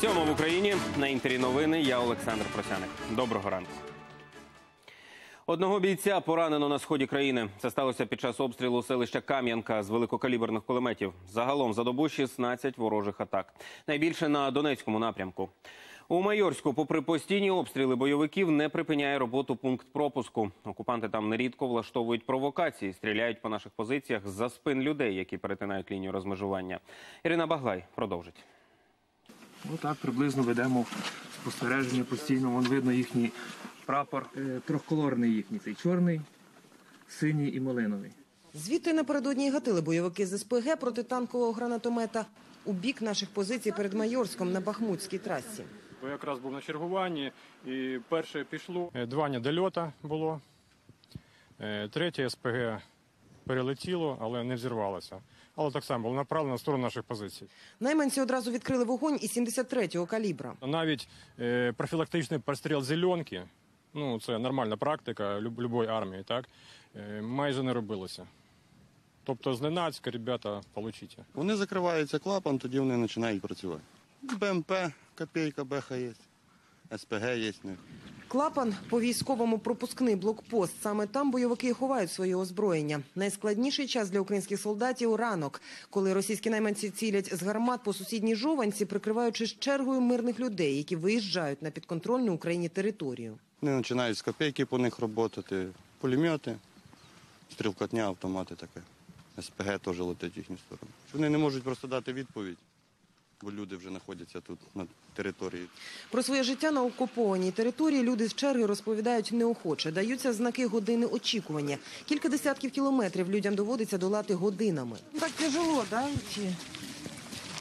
Сьомо в Україні на інтері новини. Я Олександр Просяник. Доброго ранку. Одного бійця поранено на сході країни. Це сталося під час обстрілу селища Кам'янка з великокаліберних кулеметів. Загалом за добу 16 ворожих атак. Найбільше на Донецькому напрямку. У Майорську, попри постійні обстріли бойовиків, не припиняє роботу пункт пропуску. Окупанти там нерідко влаштовують провокації, стріляють по наших позиціях за спин людей, які перетинають лінію розмежування. Ірина Баглай продовжить. Отак приблизно ведемо спостереження постійно. Вон видно їхній прапор. Е, Трьохколорний їхній цей чорний, синій і малиновий. Звідти напередодні й гатили бойовики з СПГ протитанкового гранатомета у бік наших позицій перед Майорськом на Бахмутській трасі. Бо якраз був на чергуванні, і перше пішло. Е, Два недольота було. Е, Третє СПГ перелетіло, але не взірвалося. Але так само було направлено в сторону наших позицій. Найманці одразу відкрили вогонь із 73-го калібра. Навіть е, профілактичний постріл зеленки, ну це нормальна практика любої армії, так е, майже не робилося. Тобто зненацька, ребята, получите. Вони закриваються клапан, тоді вони починають працювати. БМП, копійка, беха є, СПГ є. Клапан по військовому пропускний блокпост. Саме там бойовики ховають своє озброєння. Найскладніший час для українських солдатів ранок, коли російські найманці цілять з гармат по сусідній жованці, прикриваючись чергою мирних людей, які виїжджають на підконтрольну Україні територію. Вони починають з копійки по них працювати, пулемети, стрілкотня, автомати таке. СПГ теж летить в їхню сторону. Вони не можуть просто дати відповідь, бо люди вже знаходяться тут на території. Про своє життя на окупованій території люди з черги розповідають неохоче. Даються знаки години очікування. Кілька десятків кілометрів людям доводиться долати годинами. Так тяжело, да, идти?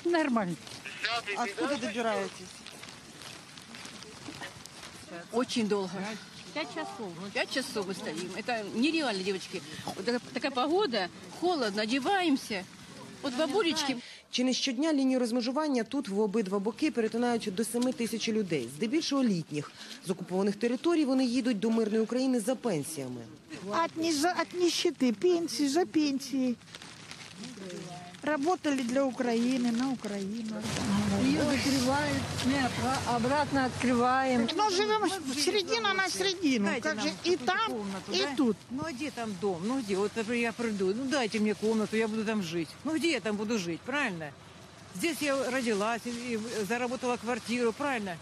Нормально. Откуда добираєтесь? Очень долго. Пять часов. Пять часов мы стоим. Это нереально, девочки. Вот такая, такая погода, холодно, одеваемся. Вот бабулечки. Чи не щодня лінію розмежування тут в обидва боки перетинають до 7 тисяч людей, здебільшого літніх. З окупованих територій вони їдуть до мирної України за пенсіями. От, от нищеты, пенсії за пенсией. Работали для Украины, на Украину. Ее закрывают, мы обра- обратно открываем. Но живем середина на середину. Дайте Как нам же и какую-то там, комнату, и да? тут. Ну а где там дом? Ну где? Вот, например, я приду, ну дайте мне комнату, я буду там жить. Ну где я там буду жить, правильно? Здесь я родилась и, и заработала квартиру, правильно?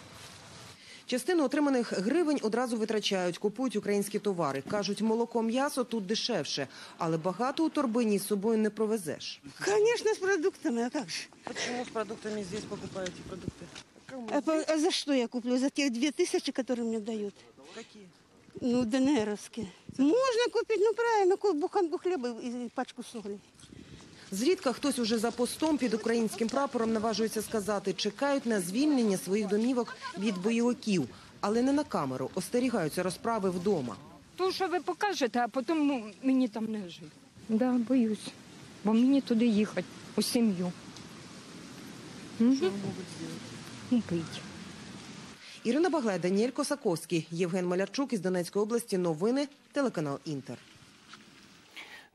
Частину отриманих гривень одразу витрачають, купують українські товари. Кажуть, молоко, м'ясо тут дешевше, але багато у торбині з собою не провезеш. Конечно, с продуктами, а как же? Чому з продуктами здесь покупаєте продукти? А, по- а за что я куплю? За те две тысячи, которые мне дают? Які? Ну, ДНРовские. Можно купить, ну правильно, ку- буханку хлеба и и пачку соли. Зрідка хтось уже за постом під українським прапором наважується сказати, чекають на звільнення своїх домівок від бойовиків, але не на камеру, остерігаються розправи вдома. То, що ви покажете, а потім ну, мені там не жити. Да, боюсь. Бо мені туди їхати, у сім'ю. Що можуть зробити? Ірина Баглай, Даніель Косаковський, Євген Малярчук із Донецької області. Новини, телеканал Інтер.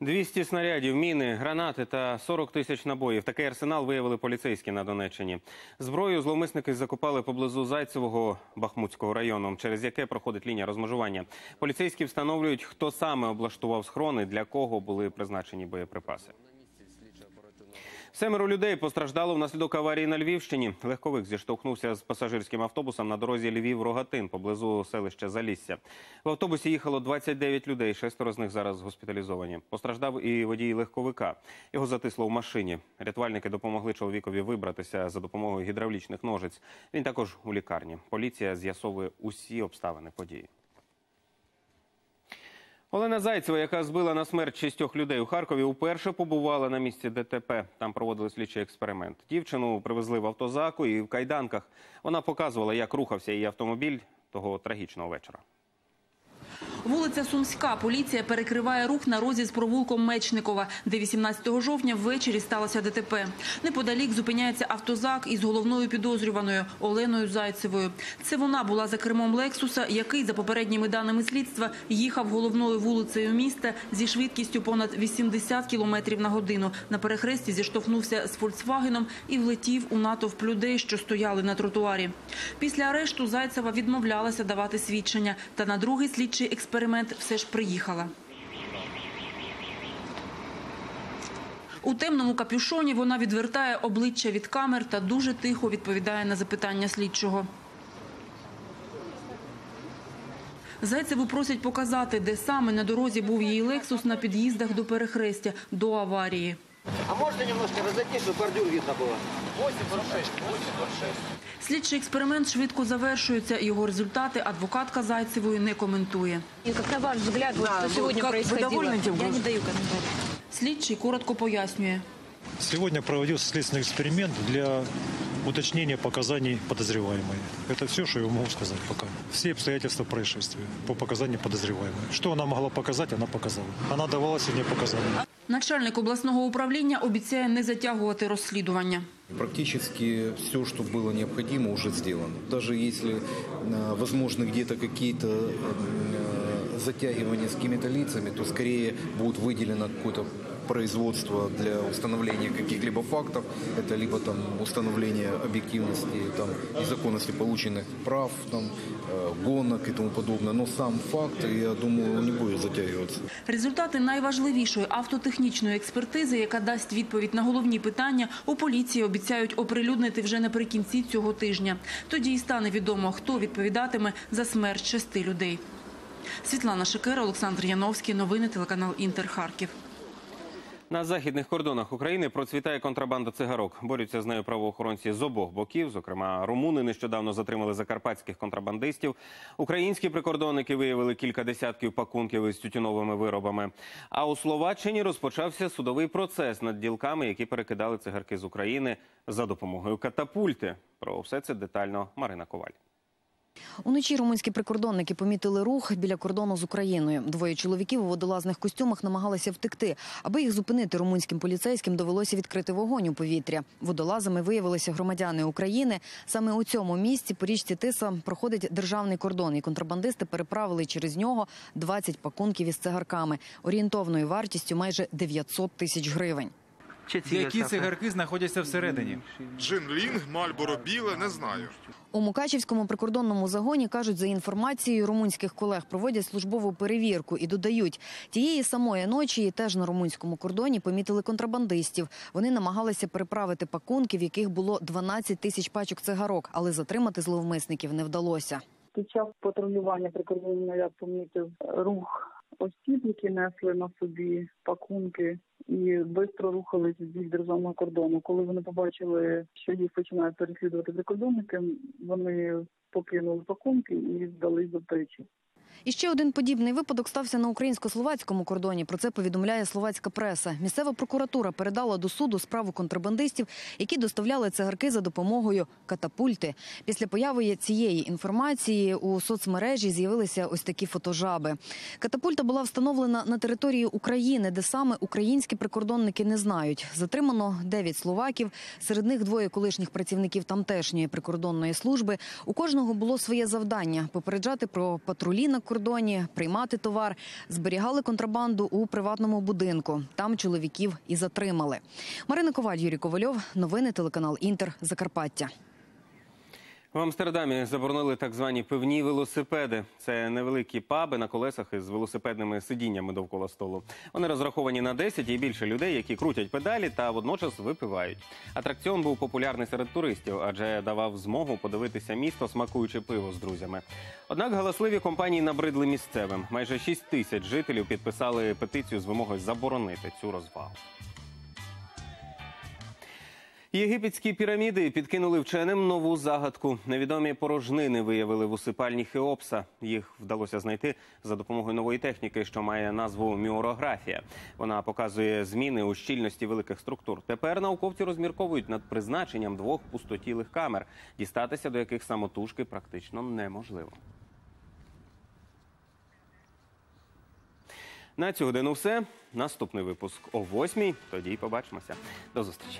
200 снарядів, міни, гранати та 40 тисяч набоїв. Такий арсенал виявили поліцейські на Донеччині. Зброю зловмисники закопали поблизу Зайцевого Бахмутського району, через яке проходить лінія розмежування. Поліцейські встановлюють, хто саме облаштував схрони, для кого були призначені боєприпаси. Семеро людей постраждало внаслідок аварії на Львівщині. Легковик зіштовхнувся з пасажирським автобусом на дорозі Львів-Рогатин поблизу селища Залісся. В автобусі їхало 29 людей, шестеро з них зараз госпіталізовані. Постраждав і водій легковика. Його затисло в машині. Рятувальники допомогли чоловікові вибратися за допомогою гідравлічних ножиць. Він також у лікарні. Поліція з'ясовує усі обставини події. Олена Зайцева, яка збила на смерть шістьох людей у Харкові, уперше побувала на місці ДТП. Там проводили слідчий експеримент. Дівчину привезли в автозаку і в кайданках. Вона показувала, як рухався її автомобіль того трагічного вечора. Вулиця Сумська. Поліція перекриває рух на розі з провулком Мечникова, де 18 жовтня ввечері сталося ДТП. Неподалік зупиняється автозак із головною підозрюваною Оленою Зайцевою. Це вона була за кермом Лексуса, який, за попередніми даними слідства, їхав головною вулицею міста зі швидкістю понад 80 км на годину. На перехресті зіштовхнувся з «Фольксвагеном» і влетів у натовп людей, що стояли на тротуарі. Після арешту Зайцева відмовлялася давати свідчення. Та на другий слідчий експеримент все ж приїхала. У темному капюшоні вона відвертає обличчя від камер та дуже тихо відповідає на запитання слідчого. Зайцеву просять показати, де саме на дорозі був її «Лексус» на під'їздах до перехрестя, до аварії. А можете немножко разойтись, чтобы бордюр видно было? 846, 846. Слідчий експеримент швидко завершується. Його результати адвокатка Зайцевої не коментує. Как на ваш взгляд, вот Да, что вот сегодня как вы происходило? довольны тем, Я как- не даю комментариев. Слідчий коротко пояснює. Сегодня проводился следственный эксперимент для уточнения показаний подозреваемой. Это все, что я могу сказать пока. Все обстоятельства происшествия по показаниям подозреваемой. Что она могла показать, она показала. Она давала сегодня показания. Начальник обласного управління обіцяє не затягувати розслідування. Практически все, что было необходимо, уже сделано. Даже если, э, возможно, где-то какие-то э, затягивания с какими-то лицами, то скорее будет выделено какое-то производство для установления каких-либо фактов. Это либо там установление объективности там, и законности полученных прав, там, э, гонок и тому подобное. Но сам факт, я думаю, он не будет затягиваться. Результати найважливішої автотехнічної експертизи, яка дасть відповідь на головні питання, у поліції обіцяють оприлюднити вже наприкінці цього тижня. Тоді й стане відомо, хто відповідатиме за смерть шести людей. Світлана Шикера, Олександр Яновський. Новини телеканал Інтер Харків. На західних кордонах України процвітає контрабанда цигарок. Борються з нею правоохоронці з обох боків. Зокрема, румуни нещодавно затримали закарпатських контрабандистів. Українські прикордонники виявили кілька десятків пакунків із тютюновими виробами. А у Словаччині розпочався судовий процес над ділками, які перекидали цигарки з України за допомогою катапульти. Про все це детально Марина Коваль. Уночі румунські прикордонники помітили рух біля кордону з Україною. Двоє чоловіків у водолазних костюмах намагалися втекти. Аби їх зупинити румунським поліцейським, довелося відкрити вогонь у повітря. Водолазами виявилися громадяни України. Саме у цьому місці по річці Тиса проходить державний кордон, і контрабандисти переправили через нього 20 пакунків із цигарками орієнтовною вартістю майже 900 тисяч гривень. Які цигарки знаходяться всередині? Джин Лінг, Мальборо Біле, не знаю. У Мукачівському прикордонному загоні кажуть, за інформацією румунських колег проводять службову перевірку і додають, тієї самої ночі теж на румунському кордоні помітили контрабандистів. Вони намагалися переправити пакунки, в яких було 12 тисяч пачок цигарок, але затримати зловмисників не вдалося. Під час патрулювання прикордонного я помітив рух осіб, які несли на собі пакунки і швидко рухались вздовж державного кордону. Коли вони побачили, що їх починають переслідувати прикордонники, вони покинули пакунки і здались до печі. І ще один подібний випадок стався на українсько-словацькому кордоні. Про це повідомляє словацька преса. Місцева прокуратура передала до суду справу контрабандистів, які доставляли цигарки за допомогою катапульти. Після появи цієї інформації у соцмережі з'явилися ось такі фотожаби. Катапульта була встановлена на території України, де саме українські прикордонники не знають. Затримано 9 словаків. Серед них двоє колишніх працівників тамтешньої прикордонної служби. У кожного було своє завдання попереджати про патрулі на кордоні, приймати товар, зберігали контрабанду у приватному будинку. Там чоловіків і затримали. Марина Коваль, Юрій Ковальов. Новини телеканал Інтер. Закарпаття. В Амстердамі заборонили так звані пивні велосипеди. Це невеликі паби на колесах із велосипедними сидіннями довкола столу. Вони розраховані на 10 і більше людей, які крутять педалі та водночас випивають. Атракціон був популярний серед туристів, адже давав змогу подивитися місто, смакуючи пиво з друзями. Однак галасливі компанії набридли місцевим. Майже 6 тисяч жителів підписали петицію з вимогою заборонити цю розвагу. Єгипетські піраміди підкинули вченим нову загадку. Невідомі порожнини виявили в усипальні Хеопса. Їх вдалося знайти за допомогою нової техніки, що має назву міорографія. Вона показує зміни у щільності великих структур. Тепер науковці розмірковують над призначенням двох пустотілих камер, дістатися до яких самотужки практично неможливо. На цю годину все. Наступний випуск о восьмій. Тоді побачимося. До зустрічі.